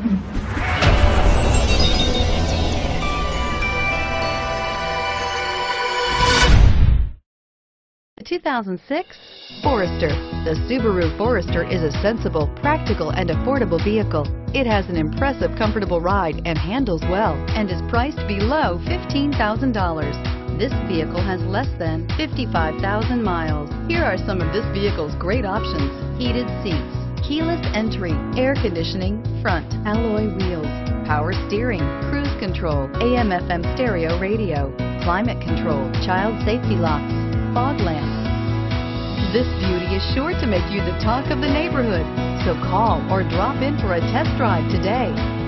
The 2006 Forester. The Subaru Forester is a sensible, practical, and affordable vehicle. It has an impressive, comfortable ride and handles well and is priced below $15,000. This vehicle has less than 55,000 miles. Here are some of this vehicle's great options. Heated seats, keyless entry, air conditioning, front, alloy wheels, power steering, cruise control, AM FM stereo radio, climate control, child safety locks, fog lamps. This beauty is sure to make you the talk of the neighborhood. So call or drop in for a test drive today.